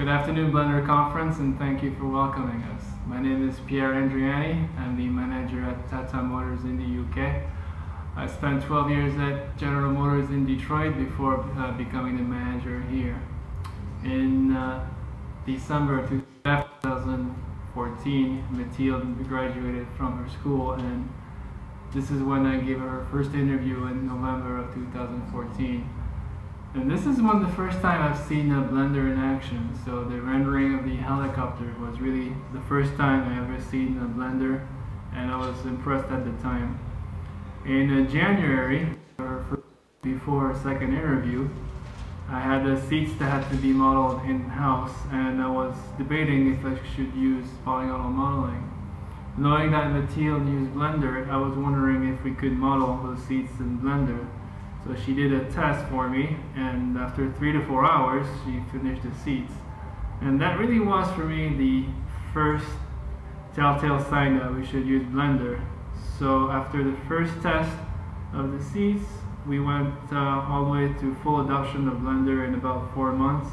Good afternoon, Blender Conference, and thank you for welcoming us. My name is Pierre Andriani. I'm the manager at Tata Motors in the UK. I spent 12 years at General Motors in Detroit before uh, becoming the manager here. In uh, December 2014, Mathilde graduated from her school, and this is when I gave her her first interview in November of 2014. And this is one of the first time I've seen a Blender in action. So the rendering of the helicopter was really the first time I ever seen a Blender, and I was impressed at the time. In uh, January, before a second interview, I had the seats that had to be modeled in-house, and I was debating if I should use polygonal modeling. Knowing that Mathilde used Blender, I was wondering if we could model those seats in Blender. So she did a test for me, and after three to four hours, she finished the seats. And that really was for me the first telltale sign that we should use Blender. So after the first test of the seats, we went uh, all the way to full adoption of Blender in about four months,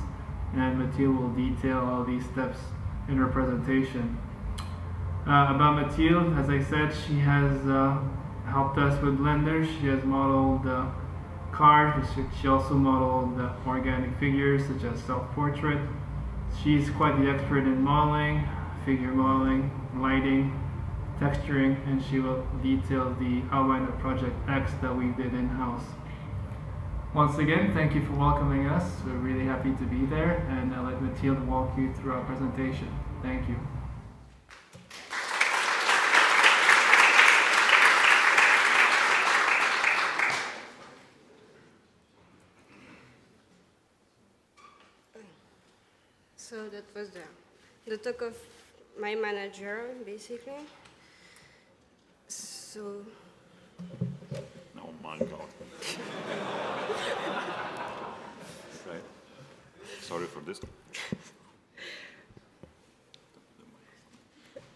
and Mathilde will detail all these steps in her presentation. Uh, about Mathilde, as I said, she has uh, helped us with Blender. She has modeled cars. She also modeled organic figures such as self-portrait. She's quite the expert in modeling, figure modeling, lighting, texturing, and she will detail the outline of Project X that we did in-house. Once again, thank you for welcoming us. We're really happy to be there, and I'll let Mathilde walk you through our presentation. Thank you. So that was the, the talk of my manager, basically. So. Oh my God. right. Sorry for this.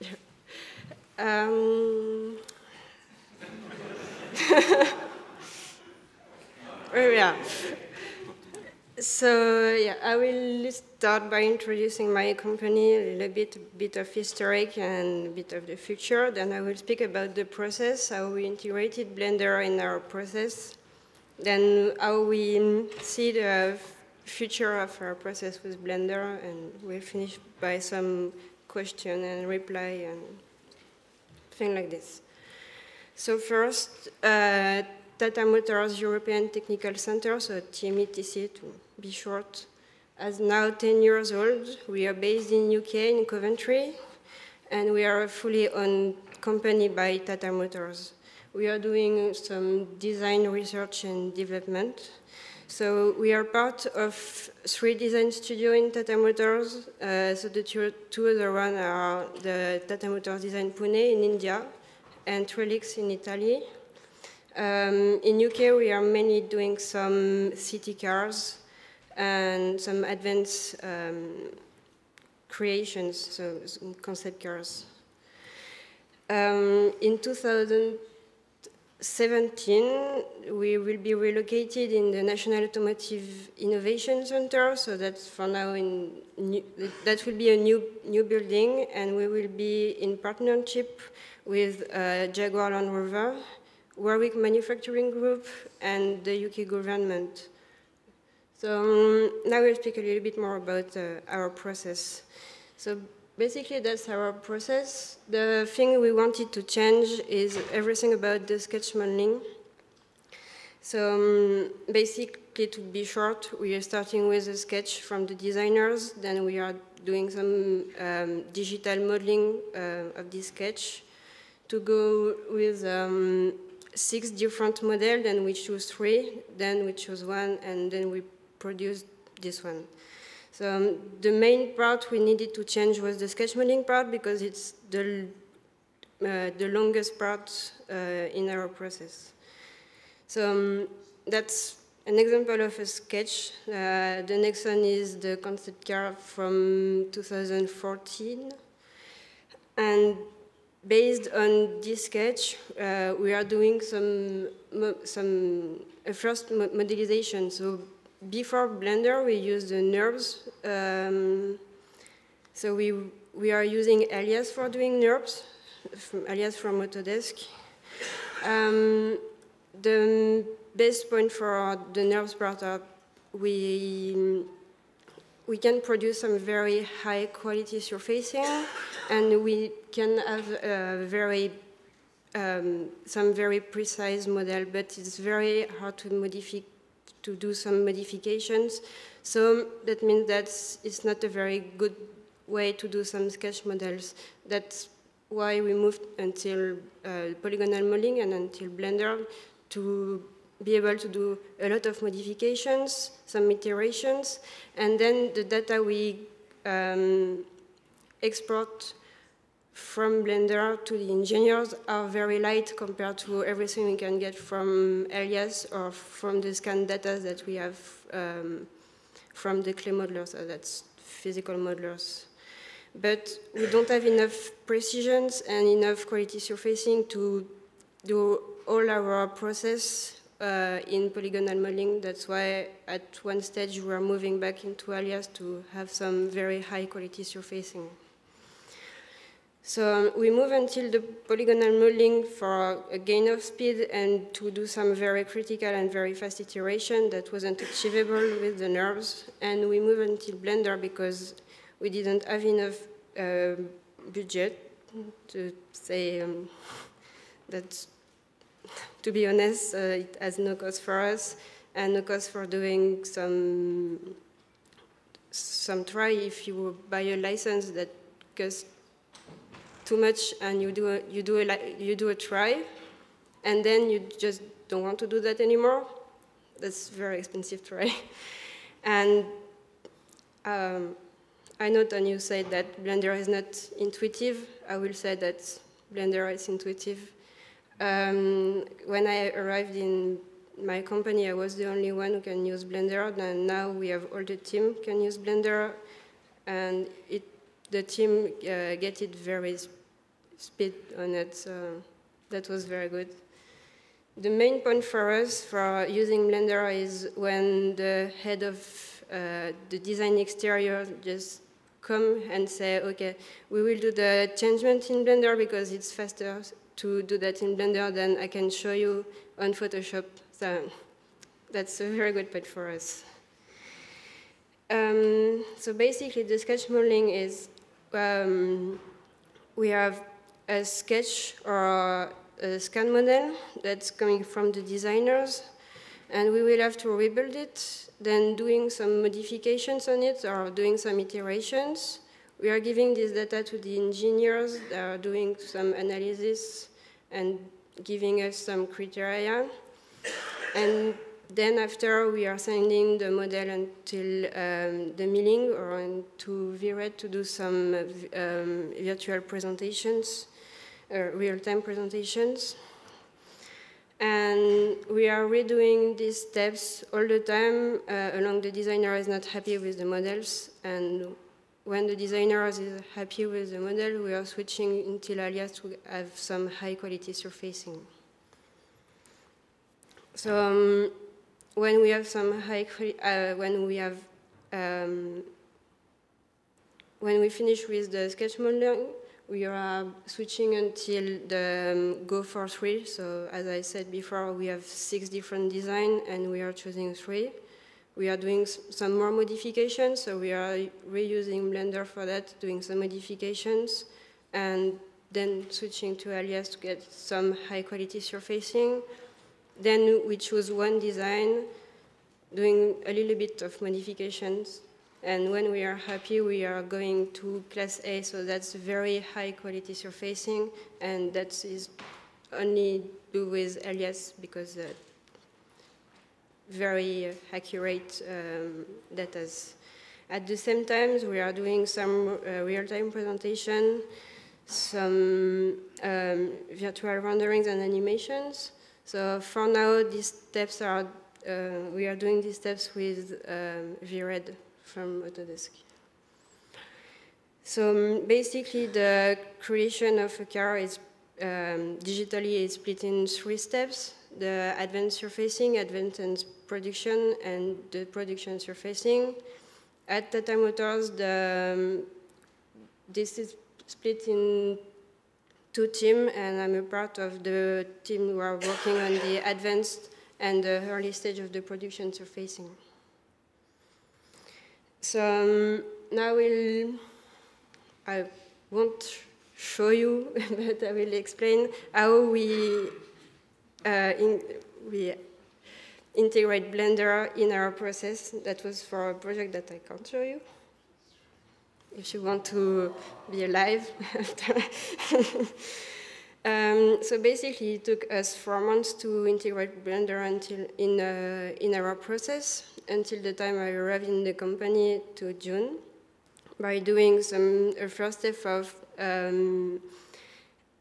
um, oh, yeah. So yeah, I will start by introducing my company, a little bit, bit of historic and a bit of the future. Then I will speak about the process, how we integrated Blender in our process. Then how we see the future of our process with Blender, and we'll finish by some question and reply and thing like this. So first, uh, Tata Motors European Technical Center, so TMETC to be short, is now 10 years old. We are based in UK, in Coventry, and we are a fully owned company by Tata Motors. We are doing some design research and development. So we are part of three design studios in Tata Motors. Uh, so the two, two other ones are the Tata Motors Design Pune in India and Trilix in Italy. Um, in UK, we are mainly doing some city cars and some advanced um, creations, so concept cars. Um, in 2017, we will be relocated in the National Automotive Innovation Center, so that's for now in new, that will be a new new building, and we will be in partnership with uh, Jaguar Land Rover, Warwick Manufacturing Group, and the UK government. So um, now we'll speak a little bit more about uh, our process. So basically that's our process. The thing we wanted to change is everything about the sketch modeling. So um, basically to be short, we are starting with a sketch from the designers, then we are doing some um, digital modeling uh, of this sketch to go with um, six different models, then we choose three, then we choose one, and then we produced this one. So um, the main part we needed to change was the sketch modeling part because it's the, uh, the longest part uh, in our process. So um, that's an example of a sketch. Uh, the next one is the concept car from 2014. And based on this sketch, uh, we are doing some, some first modelization. So before Blender, we used the NURBS Um, so we, we are using Alias for doing NURBS, from Alias from Autodesk. Um, the best point for the NURBS part we, we can produce some very high quality surfacing and we can have very um, some very precise model, but it's very hard to modify, to do some modifications. So that means that it's not a very good way to do some sketch models. That's why we moved until uh, polygonal modeling and until Blender to be able to do a lot of modifications, some iterations, and then the data we um, export from Blender to the engineers are very light compared to everything we can get from Alias or from the scan data that we have um, from the clay modelers, so that's physical modelers. But we don't have enough precisions and enough quality surfacing to do all our process uh, in polygonal modeling. That's why at one stage we are moving back into Alias to have some very high quality surfacing. So um, we move until the polygonal modeling for a gain of speed and to do some very critical and very fast iteration that wasn't achievable with the NURBS. And we move until Blender because we didn't have enough uh, budget to say um, that, to be honest, uh, it has no cost for us and no cost for doing some some try if you buy a license that costs too much and you do a, you do a, you do a try, and then you just don't want to do that anymore. That's very expensive try. and um, I know that you said that Blender is not intuitive. I will say that Blender is intuitive. Um, when I arrived in my company, I was the only one who can use Blender, and now we have all the team can use Blender, and it, the team uh, get it very speed on it. So that was very good. The main point for us for using Blender is when the head of uh, the design exterior just come and say, okay, we will do the changement in Blender because it's faster to do that in Blender then I can show you on Photoshop. So that's a very good point for us. Um, so basically, the sketch modeling is um, we have a sketch or a scan model that's coming from the designers, and we will have to rebuild it, then doing some modifications on it or doing some iterations. We are giving this data to the engineers that are doing some analysis and giving us some criteria. And then after, we are sending the model until um, the milling or to VRED to do some um, virtual presentations uh, real-time presentations. And we are redoing these steps all the time uh, along the designer is not happy with the models. And when the designer is happy with the model, we are switching until alias to have some high quality surfacing. So um, when we have some high, uh, when we have, um, when we finish with the sketch modeling, we are switching until the um, Go for three. So as I said before, we have six different design and we are choosing three. We are doing some more modifications, so we are reusing Blender for that, doing some modifications, and then switching to Alias to get some high quality surfacing. Then we choose one design, doing a little bit of modifications and when we are happy, we are going to class A, so that's very high quality surfacing, and that is only do with Alias because uh, very accurate um, data. At the same time, we are doing some uh, real-time presentation, some um, virtual renderings and animations. So for now, these steps are, uh, we are doing these steps with um, VRED from Autodesk. So um, basically, the creation of a car is um, digitally is split in three steps: the advanced surfacing, advanced production, and the production surfacing. at Tata Motors, the, um, this is split in two teams, and I'm a part of the team who are working on the advanced and the early stage of the production surfacing. So um, now we'll, I won't show you, but I will explain how we, uh, in, we integrate Blender in our process. That was for a project that I can't show you. If you want to be alive um, so basically, it took us four months to integrate Blender until in, uh, in our process until the time I arrived in the company to June by doing some a first step of um,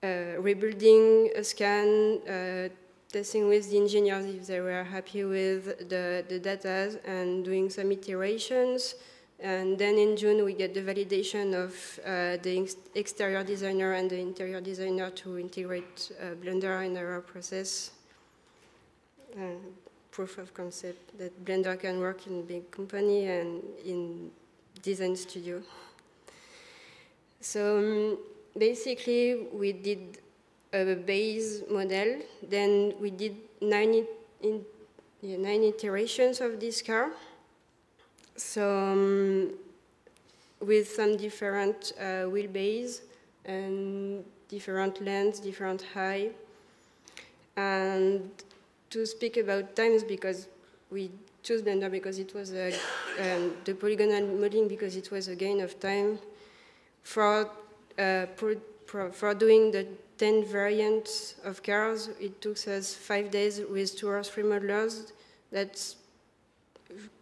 uh, rebuilding a scan, uh, testing with the engineers if they were happy with the, the data and doing some iterations. And then in June, we get the validation of uh, the ex exterior designer and the interior designer to integrate uh, Blender in our process. Uh, proof of concept that Blender can work in big company and in design studio. So um, basically, we did a base model. Then we did nine, in, yeah, nine iterations of this car. So um, with some different uh, wheelbase and different lengths, different height. And to speak about times because we chose Blender because it was a, um, the polygonal modeling because it was a gain of time for uh, for doing the 10 variants of cars. It took us five days with two or three modelers. That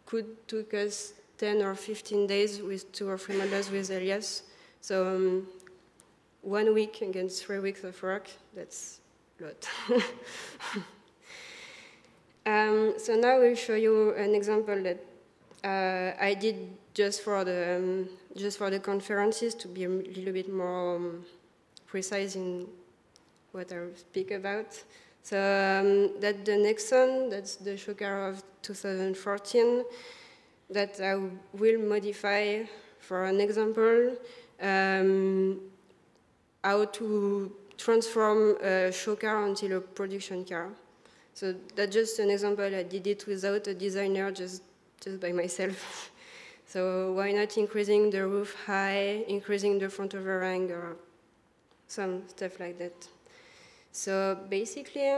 could took us 10 or 15 days with two or three modelers with Alias. So um, one week against three weeks of work, that's a lot. Um, so now we'll show you an example that uh, I did just for the um, just for the conferences to be a little bit more um, precise in what I will speak about. So um, that's the Nexon, that's the show car of 2014 that I will modify for an example um, how to transform a show car into a production car. So that's just an example. I did it without a designer, just, just by myself. so why not increasing the roof height, increasing the front overhang, or some stuff like that. So basically,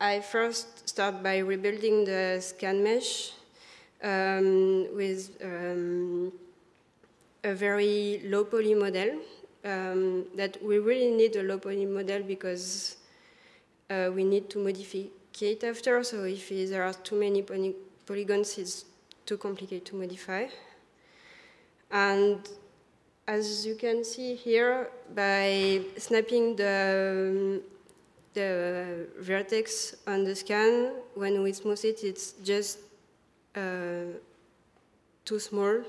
I first start by rebuilding the scan mesh um, with um, a very low poly model. Um, that we really need a low poly model because uh, we need to modify it after, so if there are too many poly polygons, it's too complicated to modify. And as you can see here, by snapping the, the vertex on the scan, when we smooth it, it's just uh, too small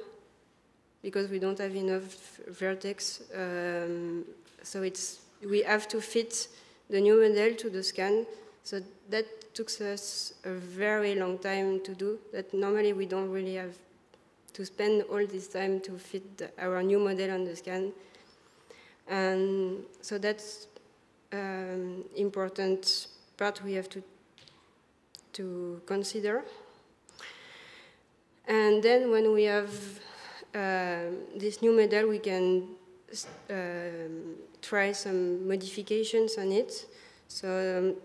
because we don't have enough vertex. Um, so it's, we have to fit the new model to the scan so that took us a very long time to do, that normally we don't really have to spend all this time to fit the, our new model on the scan. And so that's um, important part we have to, to consider. And then when we have uh, this new model, we can um, try some modifications on it. So um,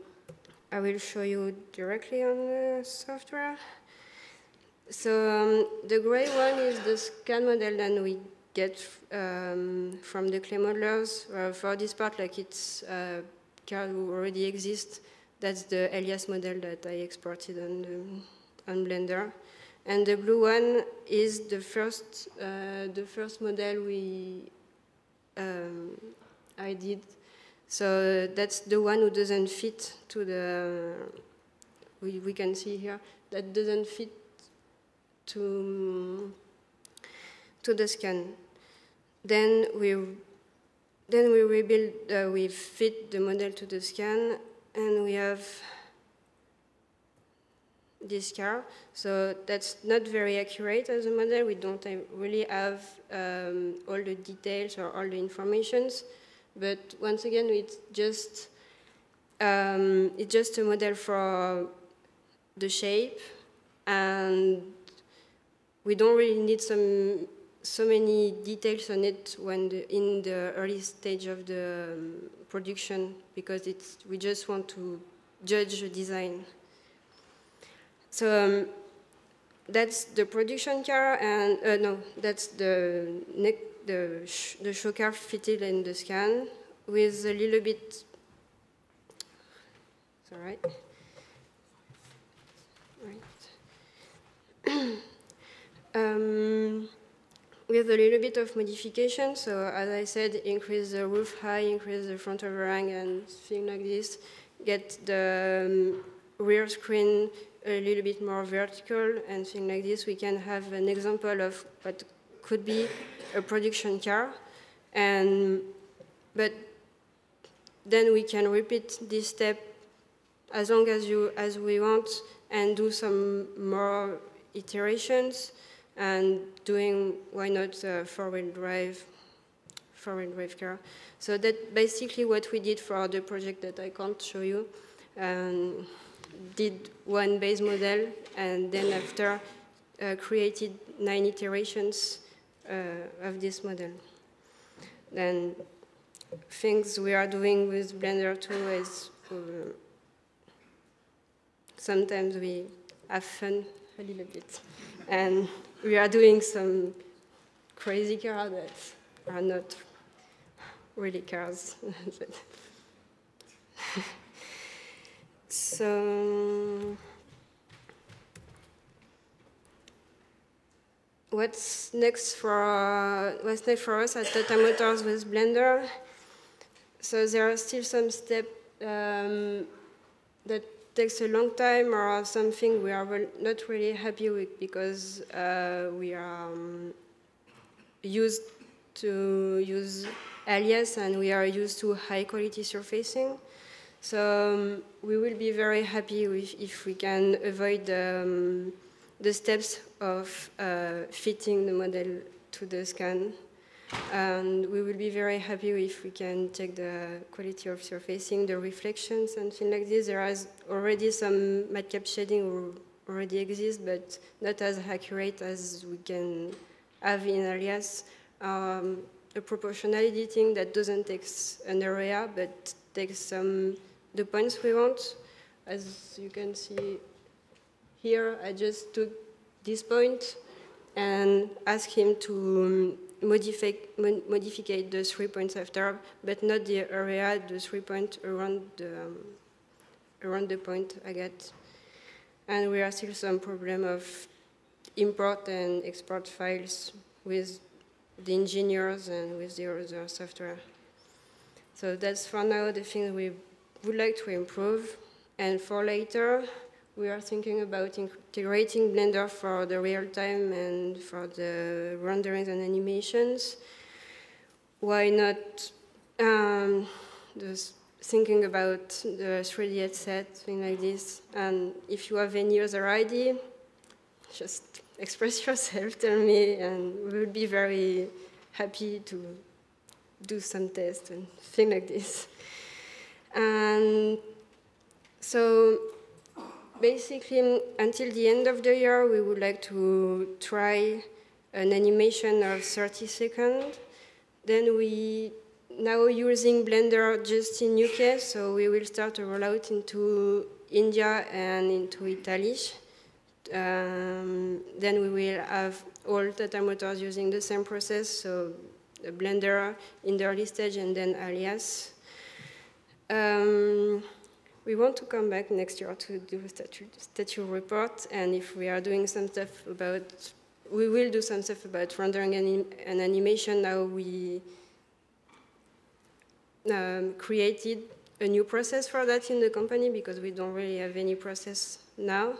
I will show you directly on the software. So um, the gray one is the scan model that we get um, from the clay modelers. Uh, for this part, like it's uh, card who already exists, that's the Alias model that I exported on, the, on Blender. And the blue one is the first, uh, the first model we um, I did so that's the one who doesn't fit to the, we, we can see here, that doesn't fit to, to the scan. Then we, then we rebuild, uh, we fit the model to the scan, and we have this car. So that's not very accurate as a model. We don't really have um, all the details or all the informations. But once again, it's just um, it's just a model for the shape, and we don't really need some so many details on it when the, in the early stage of the um, production because it's we just want to judge the design. So um, that's the production car, and uh, no, that's the neck, the sh the show car fitted in the scan with a little bit. It's all right. Right. um, with a little bit of modification. So as I said, increase the roof height, increase the front overhang, and things like this. Get the um, rear screen a little bit more vertical and things like this. We can have an example of what could be a production car, and but then we can repeat this step as long as you as we want and do some more iterations and doing, why not, uh, four-wheel drive, four-wheel drive car. So that basically what we did for the project that I can't show you. Um, did one base model, and then after uh, created nine iterations uh, of this model. Then things we are doing with Blender 2 is uh, sometimes we have fun a little bit. And we are doing some crazy cars that are not really cars. so, what's next for what's next for us at Tata Motors with Blender? So there are still some steps um, that takes a long time or something we are not really happy with because uh, we are um, used to use alias and we are used to high quality surfacing. So um, we will be very happy with, if we can avoid um, the steps of uh, fitting the model to the scan. And we will be very happy if we can check the quality of surfacing, the reflections, and things like this. There is already some matcap shading already exists, but not as accurate as we can have in Alias. Um, a proportional editing that doesn't take an area, but takes some the points we want. As you can see here, I just took this point and asked him to modify, modify the three points after, but not the area, the three points around the, um, around the point I get. And we are still some problem of import and export files with the engineers and with the other software. So that's for now the thing we would like to improve. And for later, we are thinking about integrating Blender for the real time and for the renderings and animations. Why not um, just thinking about the 3D headset, thing like this. And if you have any other idea, just express yourself, tell me, and we will be very happy to do some tests and things like this. And so basically, until the end of the year, we would like to try an animation of 30 seconds. Then we now using Blender just in UK, so we will start a rollout into India and into Italy. Um, then we will have all Tata Motors using the same process, so Blender in the early stage and then Alias. Um, we want to come back next year to do a statue, report, and if we are doing some stuff about, we will do some stuff about rendering an, an animation. Now we um, created a new process for that in the company because we don't really have any process now.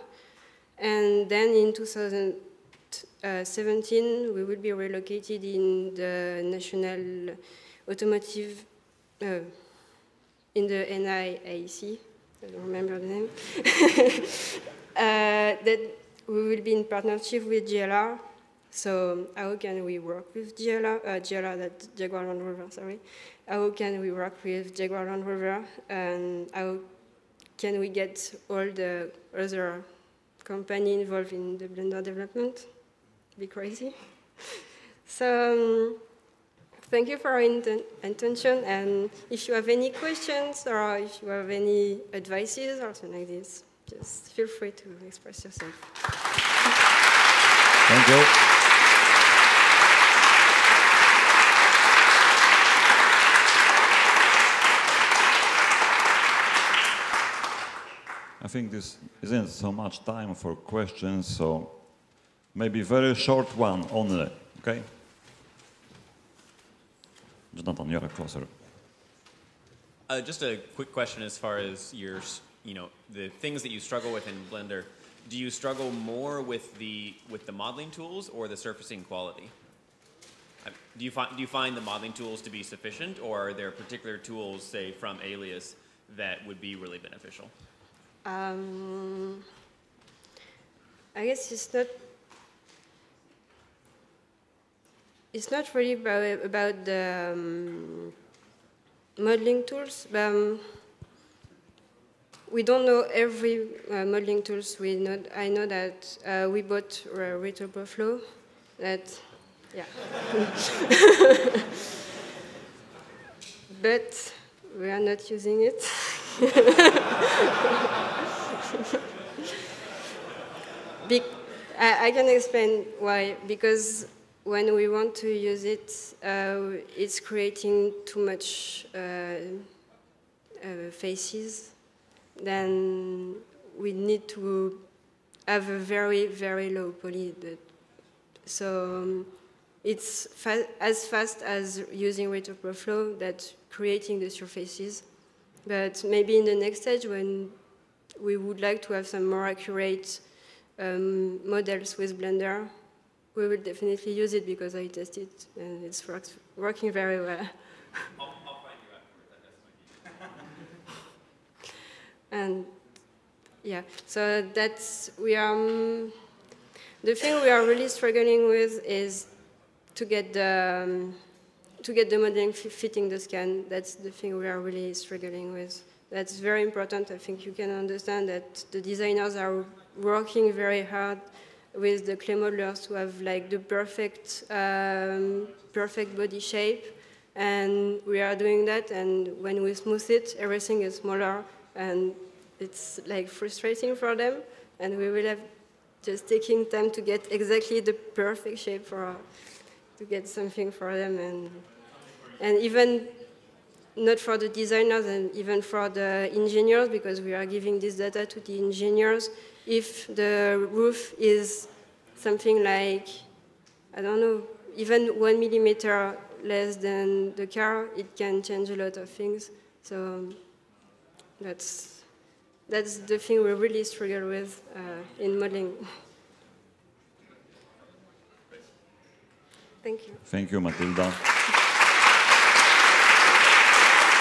And then in 2017, we will be relocated in the National Automotive, uh, in the NIAC, I don't remember the name. that we will be in partnership with JLR. So how can we work with JLR? Uh, JLR, that Jaguar Land Rover, sorry. How can we work with Jaguar Land Rover? And how can we get all the other company involved in the Blender development? Be crazy. so um, thank you for your attention. And if you have any questions or if you have any advices or something like this, just feel free to express yourself. Thank you. I think this isn't so much time for questions, so maybe very short one only, okay? Jonathan, you're closer. Uh, just a quick question as far as your, you know, the things that you struggle with in Blender. Do you struggle more with the with the modeling tools or the surfacing quality? Do you find do you find the modeling tools to be sufficient, or are there particular tools, say from Alias, that would be really beneficial? Um, I guess it's not. It's not really about, the um, modeling tools. But, um, we don't know every uh, modeling tools. We know. I know that uh, we bought uh, RetopoFlow. That, yeah. but we are not using it. Be I, I, can explain why. Because when we want to use it, uh, it's creating too much uh, uh, faces. Then we need to have a very, very low poly. So um, it's fa as fast as using RetopoFlow that creating the surfaces. But maybe in the next stage, when we would like to have some more accurate um, models with Blender, we will definitely use it because I tested it and it's works, working very well. I'll, I'll and yeah, so that's, we are, um, the thing we are really struggling with is to get the, um, to get the modeling fitting the scan. That's the thing we are really struggling with. That's very important. I think you can understand that the designers are working very hard with the clay modelers who have like the perfect, um, perfect body shape. And we are doing that, and when we smooth it, everything is smaller, and it's like frustrating for them. And we will have just taking time to get exactly the perfect shape for, to get something for them. And, and even not for the designers and even for the engineers, because we are giving this data to the engineers. If the roof is something like, I don't know, even one millimeter less than the car, it can change a lot of things. So that's, that's the thing we really struggle with uh, in modeling. Thank you. Thank you, Matilda.